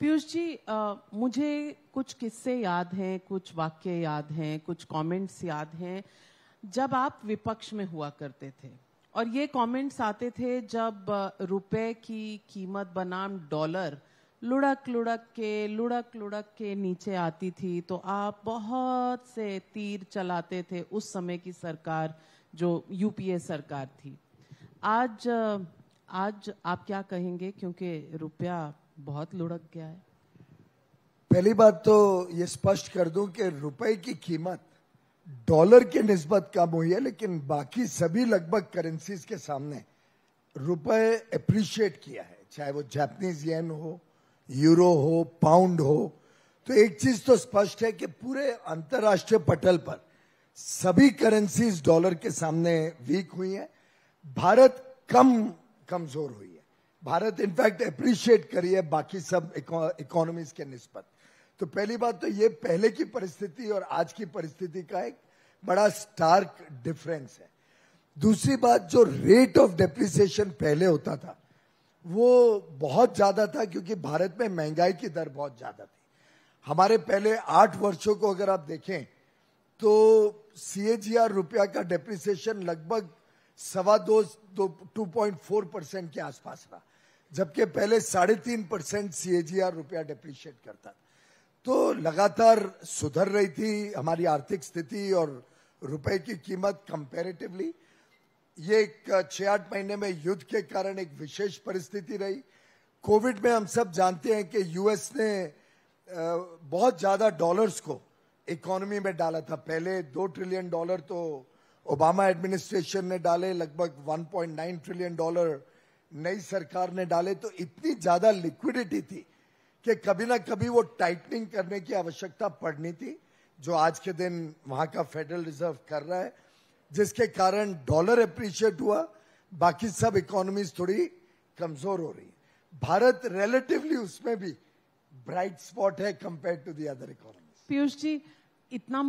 पीयूष जी आ, मुझे कुछ किस्से याद हैं कुछ वाक्य याद हैं कुछ कमेंट्स याद हैं जब आप विपक्ष में हुआ करते थे। और ये कमेंट्स आते थे जब रुपए की कीमत बनाम डॉलर लुढ़क लुढ़क के लुढ़क लुढ़क के नीचे आती थी तो आप बहुत से तीर चलाते थे उस समय की सरकार जो यूपीए सरकार थी। आज आज आप क्या कहेंगे? क्योंकि रुपया बहुत लुढ़क गया है। पहली बात तो ये स्पष्ट कर दूँ कि रुपए की कीमत डॉलर के निस्बत कम हुई है, लेकिन बाकी सभी लगभग करेंसीज के सामने रुपए अप्रिशिएट किया है, चाहे वो जापानीज येन हो यूरो हो पाउंड हो। तो एक चीज़ तो स्पष्ट है कि पूरे अंतरराष्ट्रीय पटल पर सभी करेंसीज डॉलर के सामने वीक हुई है। भारत कम कमज़ोर हुई है। भारत इनफैक्ट अप्रिशिएट करी है बाकी सब इकोनॉमीज के निस्बत तो पहली बात तो ये, पहले की परिस्थिति और आज की परिस्थिति का एक बड़ा स्टार्क डिफरेंस है। दूसरी बात, जो रेट ऑफ़ डेप्रिसिएशन पहले होता था, वो बहुत ज़्यादा था क्योंकि भारत में महँगाई की दर बहुत ज़्यादा थी। हमारे पहले आठ वर्षों को अगर आप देखें तो सीएजीआर रुपया का डेप्रिसिएशन लगभग सवा दो टू पॉइंट फोर परसेंट के आसपास रहा। जबकि पहले साढ़े तीन परसेंट सीएजीआर रुपया डिप्रिशिएट करता तो लगातार सुधर रही थी हमारी आर्थिक स्थिति और रुपए की कीमत कंपैरेटिवली ये एक छह आठ महीने में युद्ध के कारण एक विशेष परिस्थिति रही। कोविड में हम सब जानते हैं कि यूएस ने बहुत ज़्यादा डॉलर्स को इकोनॉमी में डाला था। पहले दो ट्रिलियन डॉलर तो ओबामा एडमिनिस्ट्रेशन ने डाले, लगभग 1.9 ट्रिलियन डॉलर नई सरकार ने डाले तो इतनी ज़्यादा लिक्विडिटी थी कि कभी ना कभी वो टाइटनिंग करने की आवश्यकता पड़नी थी, जो आज के दिन वहाँ का फेडरल रिज़र्व कर रहा है, जिसके कारण डॉलर अप्रिशिएट हुआ, बाकी सब इकोनॉमीज थोड़ी कमज़ोर हो रही भारत रिलेटिवली उसमें भी ब्राइट स्पॉट है compare to the other economy Piyush ji, इतना